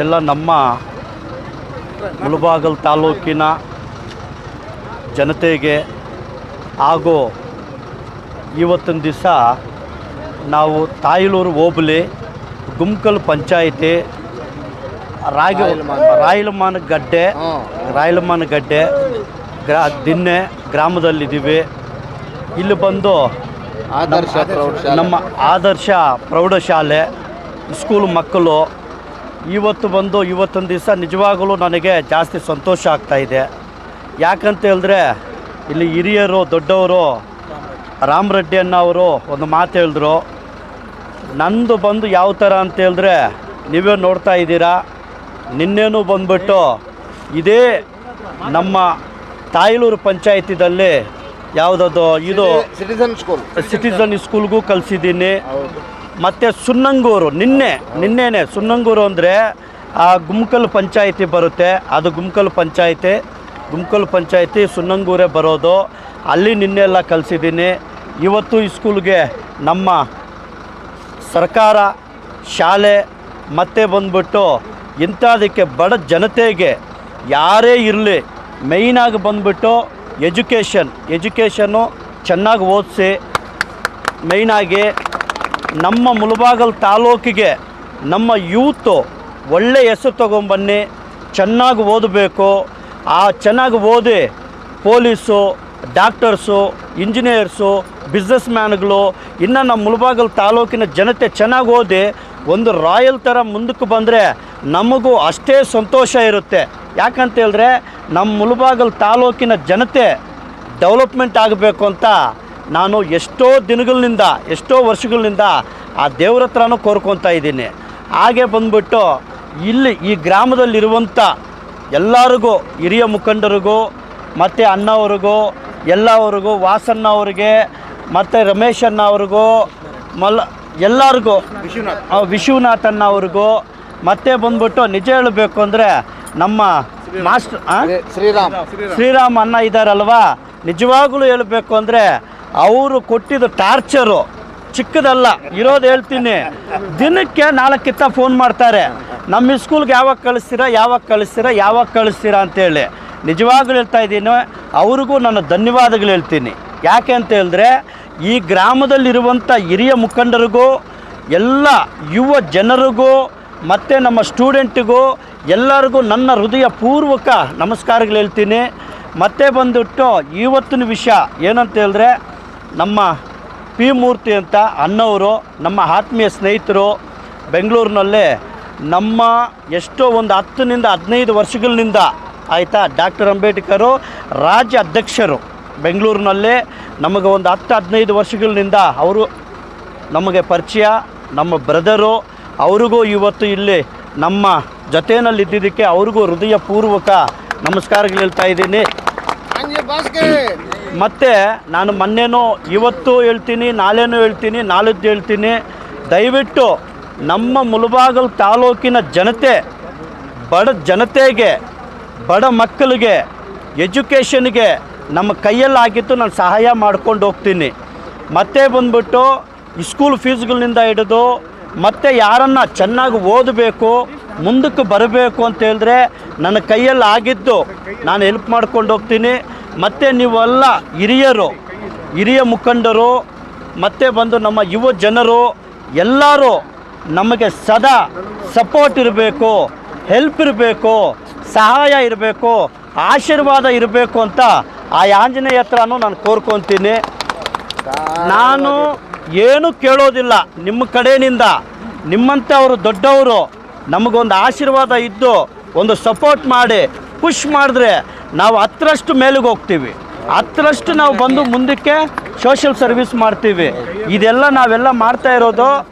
ಎಲ್ಲ ನಮ್ಮ ಮುಳಬಾಗಲ್ ತಾಲೂಕಿನ ಜನತೆಗೆ ಹಾಗೂ ಇವತ್ತಿನ ದಿವಸ ನಾವು ತಾಯಿಲೂರು ಹೋಬಳಿ ಗುಮ್ಕಲ್ ಪಂಚಾಯಿತಿ ರಾಗಿ ರಾಯಲಮಾನ ಗಡ್ಡೆ ರಾಯಲಮಾನ ಗಡ್ಡೆ ಗ್ರಾ ದಿನ್ನೆ ಗ್ರಾಮದಲ್ಲಿದ್ದೀವಿ. ಇಲ್ಲಿ ಬಂದು ಆದರ್ಶ ನಮ್ಮ ಆದರ್ಶ ಪ್ರೌಢಶಾಲೆ ಸ್ಕೂಲ್ ಮಕ್ಕಳು ಇವತ್ತು ಬಂದು ಇವತ್ತೊಂದು ದಿವಸ ನಿಜವಾಗಲೂ ನನಗೆ ಜಾಸ್ತಿ ಸಂತೋಷ ಆಗ್ತಾ ಇದೆ. ಯಾಕಂತ ಹೇಳಿದ್ರೆ ಇಲ್ಲಿ ಹಿರಿಯರು ದೊಡ್ಡವರು ರಾಮರೆಡ್ಡಿ ಅನ್ನೋರು ಒಂದು ಮಾತು ಹೇಳಿದ್ರು. ನಂದು ಬಂದು ಯಾವ ಥರ ಅಂತ ಹೇಳಿದ್ರೆ ನೀವೇ ನೋಡ್ತಾ ಇದ್ದೀರಾ. ನಿನ್ನೇನು ಬಂದ್ಬಿಟ್ಟು ಇದೇ ನಮ್ಮ ತಾಯಲೂರು ಪಂಚಾಯತಿದಲ್ಲಿ ಯಾವುದದು ಇದು ಸಿಟಿಸನ್ ಸ್ಕೂಲ್ ಸಿಟಿಸನ್ ಸ್ಕೂಲ್ಗೂ ಕಲಿಸಿದ್ದೀನಿ. ಮತ್ತು ಸುನ್ನಂಗೂರು, ನಿನ್ನೆ, ನಿನ್ನೆನೆ ಸುನ್ನಂಗೂರು ಅಂದರೆ ಆ ಗುಮ್ಕಲ್ ಪಂಚಾಯಿತಿ ಬರುತ್ತೆ. ಅದು ಗುಮ್ಕಲ್ ಪಂಚಾಯಿತಿ. ಗುಮ್ಕಲ್ ಪಂಚಾಯಿತಿ ಸುನ್ನಂಗೂರೇ ಬರೋದು. ಅಲ್ಲಿ ನಿನ್ನೆ ಎಲ್ಲ ಕಲಿಸಿದ್ದೀನಿ. ಇವತ್ತು ಈ ಸ್ಕೂಲ್ಗೆ ನಮ್ಮ ಸರ್ಕಾರ, ಶಾಲೆ ಮತ್ತೆ ಬಂದ್ಬಿಟ್ಟು ಇಂಥದಕ್ಕೆ ಬಡ ಜನತೆಗೆ ಯಾರೇ ಇರಲಿ ಮೇಯ್ನಾಗಿ ಬಂದ್ಬಿಟ್ಟು ಎಜುಕೇಷನ್ ಎಜುಕೇಷನ್ನು ಚೆನ್ನಾಗಿ ಓದಿಸಿ ಮೇಯ್ನಾಗಿ ನಮ್ಮ ಮುಳಬಾಗಲ್ ತಾಲೂಕಿಗೆ ನಮ್ಮ ಯೂತು ಒಳ್ಳೆಯ ಹೆಸರು ತೊಗೊಂಬನ್ನಿ, ಚೆನ್ನಾಗಿ ಓದಬೇಕು. ಆ ಚೆನ್ನಾಗಿ ಓದಿ ಪೊಲೀಸು, ಡಾಕ್ಟರ್ಸು, ಇಂಜಿನಿಯರ್ಸು ಬಿಸ್ನೆಸ್ ಮ್ಯಾನ್ಗಳು ಇನ್ನು ನಮ್ಮ ಮುಳಬಾಗಲ್ ತಾಲೂಕಿನ ಜನತೆ ಚೆನ್ನಾಗಿ ಓದಿ ಒಂದು ರಾಯಲ್ ಥರ ಮುಂದಕ್ಕೆ ಬಂದರೆ ನಮಗೂ ಅಷ್ಟೇ ಸಂತೋಷ ಇರುತ್ತೆ. ಯಾಕಂತ ಹೇಳಿದ್ರೆ ನಮ್ಮ ಮುಳಬಾಗಲ್ ತಾಲೂಕಿನ ಜನತೆ ಡೆವಲಪ್ಮೆಂಟ್ ಆಗಬೇಕು ಅಂತ ನಾನು ಎಷ್ಟೋ ದಿನಗಳಿಂದ ಎಷ್ಟೋ ವರ್ಷಗಳಿಂದ ಆ ದೇವ್ರ ಹತ್ರನೂ ಕೋರ್ಕೊತಾ ಇದ್ದೀನಿ. ಹಾಗೆ ಬಂದ್ಬಿಟ್ಟು ಇಲ್ಲಿ ಈ ಗ್ರಾಮದಲ್ಲಿರುವಂಥ ಎಲ್ಲರಿಗೂ ಹಿರಿಯ ಮುಖಂಡರಿಗೂ ಮತ್ತು ಅಣ್ಣವ್ರಿಗೂ ಎಲ್ಲವ್ರಿಗೂ ವಾಸಣ್ಣ ಅವ್ರಿಗೆ ಮತ್ತು ರಮೇಶ್ ಅಣ್ಣ ಅವ್ರಿಗೂ ಮಲ್ಲ ಎಲ್ಲರಿಗೂ ವಿಶ್ವನಾಥ್ ಅಣ್ಣ ಅವ್ರಿಗೂ ಮತ್ತೆ ಬಂದ್ಬಿಟ್ಟು ನಿಜ ಹೇಳಬೇಕು ಅಂದರೆ ನಮ್ಮ ಮಾಸ್ಟರ್ ಶ್ರೀರಾಮ್. ಶ್ರೀರಾಮ್ ಅಣ್ಣ ಇದ್ದಾರಲ್ವಾ ನಿಜವಾಗ್ಲೂ ಹೇಳಬೇಕು ಅಂದರೆ ಅವರು ಕೊಟ್ಟಿದ್ದ ಟಾರ್ಚರು ಚಿಕ್ಕದಲ್ಲ, ಇರೋದು ಹೇಳ್ತೀನಿ. ದಿನಕ್ಕೆ ನಾಲ್ಕಿತ್ತ ಫೋನ್ ಮಾಡ್ತಾರೆ. ನಮ್ಮ ಸ್ಕೂಲ್ಗೆ ಯಾವಾಗ ಕಳಿಸ್ತೀರಾ ಯಾವಾಗ ಕಳಿಸ್ತೀರಾ ಯಾವಾಗ ಕಳಿಸ್ತೀರಾ ಅಂತೇಳಿ. ನಿಜವಾಗ್ಲೂ ಹೇಳ್ತಾ ಇದ್ದೀನಿ, ಅವ್ರಿಗೂ ನಾನು ಧನ್ಯವಾದಗಳು ಹೇಳ್ತೀನಿ. ಯಾಕೆ ಅಂತ ಹೇಳಿದ್ರೆ, ಈ ಗ್ರಾಮದಲ್ಲಿರುವಂಥ ಹಿರಿಯ ಮುಖಂಡರಿಗೂ, ಎಲ್ಲ ಯುವ ಜನರಿಗೂ, ಮತ್ತು ನಮ್ಮ ಸ್ಟೂಡೆಂಟಿಗೂ, ಎಲ್ಲರಿಗೂ ನನ್ನ ಹೃದಯ ಪೂರ್ವಕ ನಮಸ್ಕಾರಗಳು ಹೇಳ್ತೀನಿ. ಮತ್ತೆ ಬಂದುಬಿಟ್ಟು, ಇವತ್ತಿನ ವಿಷಯ ಏನಂತ ಹೇಳಿದ್ರೆ ನಮ್ಮ ಪಿ ಮೂರ್ತಿ ಅಂತ ಅನ್ನೋರು ನಮ್ಮ ಆತ್ಮೀಯ ಸ್ನೇಹಿತರು ಬೆಂಗಳೂರಿನಲ್ಲೇ ನಮ್ಮ ಎಷ್ಟೋ ಒಂದು ಹತ್ತಿನಿಂದ ಹದಿನೈದು ವರ್ಷಗಳಿಂದ ಆಯಿತಾ ಡಾಕ್ಟರ್ ಅಂಬೇಡ್ಕರು ರಾಜ್ಯ ಅಧ್ಯಕ್ಷರು ಬೆಂಗಳೂರಿನಲ್ಲೇ. ನಮಗೆ ಒಂದು ಹತ್ತು ಹದಿನೈದು ವರ್ಷಗಳಿಂದ ಅವರು ನಮಗೆ ಪರಿಚಯ, ನಮ್ಮ ಬ್ರದರು, ಅವ್ರಿಗೂ ಇವತ್ತು ಇಲ್ಲಿ ನಮ್ಮ ಜೊತೆಯಲ್ಲಿ ಇದ್ದಿದ್ದಕ್ಕೆ ಅವ್ರಿಗೂ ಹೃದಯಪೂರ್ವಕ ನಮಸ್ಕಾರಗಳು ಹೇಳ್ತಾ ಇದ್ದೀನಿ. ಮತ್ತು ನಾನು ಮೊನ್ನೆನೂ ಇವತ್ತು ಹೇಳ್ತೀನಿ, ನಾಳೆನೂ ಹೇಳ್ತೀನಿ, ನಾಳಿದ್ದು ಹೇಳ್ತೀನಿ. ದಯವಿಟ್ಟು ನಮ್ಮ ಮುಳಬಾಗಲ್ ತಾಲೂಕಿನ ಜನತೆ, ಬಡ ಜನತೆಗೆ, ಬಡ ಮಕ್ಕಳಿಗೆ, ಎಜುಕೇಷನ್ಗೆ ನಮ್ಮ ಕೈಯಲ್ಲಾಗಿತ್ತು ನಾನು ಸಹಾಯ ಮಾಡ್ಕೊಂಡು ಹೋಗ್ತೀನಿ. ಮತ್ತೆ ಬಂದ್ಬಿಟ್ಟು ಸ್ಕೂಲ್ ಫೀಸ್ಗಳಿಂದ ಹಿಡಿದು ಮತ್ತೆ ಯಾರನ್ನು ಚೆನ್ನಾಗಿ ಓದಬೇಕು, ಮುಂದಕ್ಕೆ ಬರಬೇಕು ಅಂತ ಹೇಳಿದ್ರೆ ನನ್ನ ಕೈಯಲ್ಲಿ ಆಗಿದ್ದು ನಾನು ಹೆಲ್ಪ್ ಮಾಡ್ಕೊಂಡು ಹೋಗ್ತೀನಿ. ಮತ್ತು ನೀವೆಲ್ಲ ಹಿರಿಯರು, ಹಿರಿಯ ಮುಖಂಡರು, ಮತ್ತೆ ಬಂದು ನಮ್ಮ ಯುವ ಜನರು, ಎಲ್ಲರೂ ನಮಗೆ ಸದಾ ಸಪೋರ್ಟ್ ಇರಬೇಕು ಹೆಲ್ಪ್ ಇರಬೇಕು, ಸಹಾಯ ಇರಬೇಕು, ಆಶೀರ್ವಾದ ಇರಬೇಕು ಅಂತ ಆ ಆಂಜನೇಯ ಹತ್ರನೂ ನಾನು ಕೋರ್ಕೊತೀನಿ. ನಾನು ಏನು ಕೇಳೋದಿಲ್ಲ, ನಿಮ್ಮ ಕಡೆಯಿಂದ ನಿಮ್ಮಂಥವರು ದೊಡ್ಡವರು ನಮಗೊಂದು ಆಶೀರ್ವಾದ ಇದ್ದು, ಒಂದು ಸಪೋರ್ಟ್ ಮಾಡಿ ಪುಷ್ ಮಾಡಿದ್ರೆ ನಾವು ಹತ್ತರಷ್ಟು ಮೇಲಿಗೆ ಹೋಗ್ತೀವಿ. ಹತ್ತರಷ್ಟು ನಾವು ಬಂದು ಮುಂದಕ್ಕೆ ಸೋಷಿಯಲ್ ಸರ್ವಿಸ್ ಮಾಡ್ತೀವಿ. ಇದೆಲ್ಲ ನಾವೆಲ್ಲ ಮಾಡ್ತಾ ಇರೋದು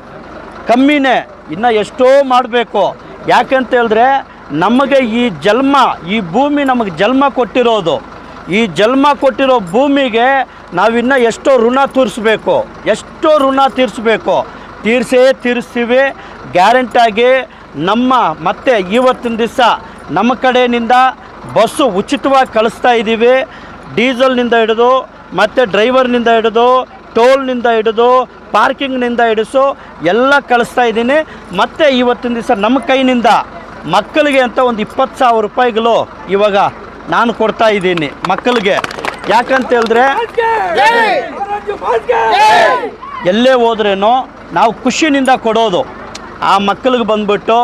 ಕಮ್ಮಿನೇ. ಇನ್ನು ಎಷ್ಟೋ ಮಾಡಬೇಕು. ಯಾಕಂತ ಹೇಳಿದ್ರೆ ನಮಗೆ ಈ ಜನ್ಮ, ಈ ಭೂಮಿ ನಮಗೆ ಜನ್ಮ ಕೊಟ್ಟಿರೋದು. ಈ ಜನ್ಮ ಕೊಟ್ಟಿರೋ ಭೂಮಿಗೆ ನಾವಿನ್ನು ಎಷ್ಟೋ ಋಣ ತೀರಿಸ್ಬೇಕು. ಎಷ್ಟೋ ಋಣ ತೀರಿಸ್ಬೇಕು. ತೀರಿಸೇ ತೀರಿಸ್ತೀವಿ. ಗ್ಯಾರಂಟಾಗಿ ನಮ್ಮ ಮತ್ತೆ ಇವತ್ತಿನ ದಿವಸ ನಮ್ಮ ಕಡೆಯಿಂದ ಬಸ್ಸು ಉಚಿತವಾಗಿ ಕಳಿಸ್ತಾ ಇದ್ದೀವಿ. ಡೀಸೆಲ್ನಿಂದ ಹಿಡಿದು ಮತ್ತು ಡ್ರೈವರ್ನಿಂದ ಹಿಡಿದು, ಟೋಲ್ನಿಂದ ಹಿಡಿದು, ಪಾರ್ಕಿಂಗ್ನಿಂದ ಹಿಡಿಸು ಎಲ್ಲ ಕಳಿಸ್ತಾ ಇದ್ದೀನಿ. ಮತ್ತು ಇವತ್ತಿನ ದಿವಸ ನಮ್ಮ ಕೈನಿಂದ ಮಕ್ಕಳಿಗೆ ಅಂತ ಒಂದು ಇಪ್ಪತ್ತು ಸಾವಿರ ರೂಪಾಯಿಗಳು ಇವಾಗ ನಾನು ಕೊಡ್ತಾ ಇದ್ದೀನಿ ಮಕ್ಕಳಿಗೆ. ಯಾಕಂತ ಹೇಳಿದ್ರೆ, ಎಲ್ಲೇ ಹೋದ್ರೇನೋ ನಾವು ಖುಷಿನಿಂದ ಕೊಡೋದು. ಆ ಮಕ್ಕಳಿಗೆ ಬಂದ್ಬಿಟ್ಟು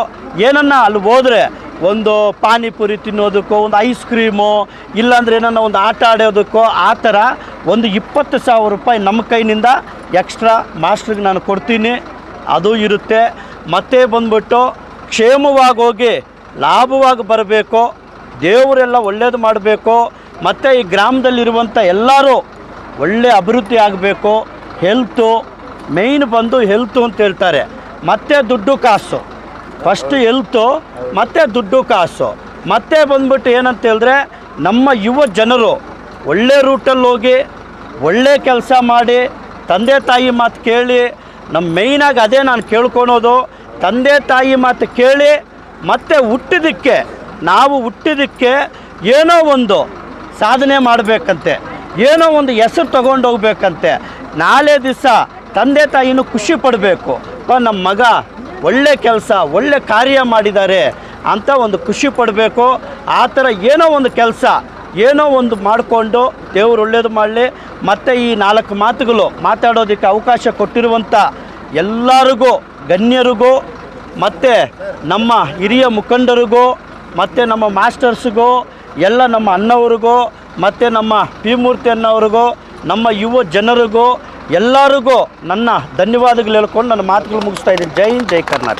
ಏನನ್ನ ಅಲ್ಲಿ ಹೋದ್ರೆ ಒಂದು ಪಾನಿಪುರಿ ತಿನ್ನೋದಕ್ಕೋ, ಒಂದು ಐಸ್ ಕ್ರೀಮು ಇಲ್ಲಾಂದ್ರೆ ಏನನ್ನ ಒಂದು ಆಟ ಆಡೋದಕ್ಕೋ, ಆ ಥರ ಒಂದು ಇಪ್ಪತ್ತು ಸಾವಿರ ರೂಪಾಯಿ ನಮ್ಮ ಕೈನಿಂದ ಎಕ್ಸ್ಟ್ರಾ ಮಾಸ್ಟ್ರಿಗೆ ನಾನು ಕೊಡ್ತೀನಿ. ಅದು ಇರುತ್ತೆ. ಮತ್ತೆ ಬಂದ್ಬಿಟ್ಟು ಕ್ಷೇಮವಾಗಿ ಹೋಗಿ ಲಾಭವಾಗಿ ಬರಬೇಕು, ದೇವರೆಲ್ಲ ಒಳ್ಳೇದು ಮಾಡಬೇಕು, ಮತ್ತು ಈ ಗ್ರಾಮದಲ್ಲಿರುವಂಥ ಎಲ್ಲರೂ ಒಳ್ಳೆ ಅಭಿವೃದ್ಧಿ ಆಗಬೇಕು. ಹೆಲ್ತು ಮೇಯ್ನ್ ಬಂದು ಹೆಲ್ತು ಅಂತ ಹೇಳ್ತಾರೆ. ಮತ್ತೆ ದುಡ್ಡು ಕಾಸು. ಫಸ್ಟ್ ಎಲ್ತು, ಮತ್ತೆ ದುಡ್ಡು ಕಾಸು. ಮತ್ತೆ ಬಂದ್ಬಿಟ್ಟು ಏನಂತ ಹೇಳಿದ್ರೆ, ನಮ್ಮ ಯುವ ಜನರು ಒಳ್ಳೆ ರೂಟಲ್ಲಿ ಹೋಗಿ, ಒಳ್ಳೆ ಕೆಲಸ ಮಾಡಿ, ತಂದೆ ತಾಯಿ ಮಾತು ಕೇಳಿ ನಮ್ಮ ಮೇಯ್ನಾಗಿ ಅದೇ ನಾನು ಕೇಳ್ಕೊಳೋದು, ತಂದೆ ತಾಯಿ ಮಾತು ಕೇಳಿ, ಮತ್ತೆ ಹುಟ್ಟಿದಕ್ಕೆ, ನಾವು ಹುಟ್ಟಿದಕ್ಕೆ ಏನೋ ಒಂದು ಸಾಧನೆ ಮಾಡಬೇಕಂತೆ, ಏನೋ ಒಂದು ಹೆಸರು ತಗೊಂಡು ಹೋಗ್ಬೇಕಂತೆ ನಾಳೆ ದಿವಸ ತಂದೆ ತಾಯಿನೂ ಖುಷಿ ಪಡಬೇಕು. ನಮ್ಮ ಮಗ ಒಳ್ಳೆ ಕೆಲಸ, ಒಳ್ಳೆ ಕಾರ್ಯ ಮಾಡಿದ್ದಾರೆ ಅಂತ ಒಂದು ಖುಷಿ ಪಡಬೇಕು. ಆ ಥರ ಏನೋ ಒಂದು ಕೆಲಸ, ಏನೋ ಒಂದು ಮಾಡಿಕೊಂಡು ದೇವರು ಒಳ್ಳೇದು ಮಾಡಲಿ. ಮತ್ತು ಈ ನಾಲ್ಕು ಮಾತುಗಳು ಮಾತಾಡೋದಕ್ಕೆ ಅವಕಾಶ ಕೊಟ್ಟಿರುವಂಥ ಎಲ್ಲರಿಗೂ, ಗಣ್ಯರಿಗೂ, ಮತ್ತು ನಮ್ಮ ಹಿರಿಯ ಮುಖಂಡರಿಗೂ, ಮತ್ತು ನಮ್ಮ ಮಾಸ್ಟರ್ಸ್ಗೂ, ಎಲ್ಲ ನಮ್ಮ ಅಣ್ಣವ್ರಿಗೂ, ಮತ್ತು ನಮ್ಮ ಪಿ ಮೂರ್ತಿ ಅಣ್ಣವ್ರಿಗೂ, ನಮ್ಮ ಯುವ ಜನರಿಗೂ ಎಲ್ಲರಿಗೂ ನನ್ನ ಧನ್ಯವಾದಗಳು ಹೇಳ್ಕೊಂಡು ನನ್ನ ಮಾತುಗಳು ಮುಗಿಸ್ತಾ ಇದ್ದೀನಿ. ಜೈ ಹಿಂದ್ ಜೈ ಕರ್ನಾಟಕ.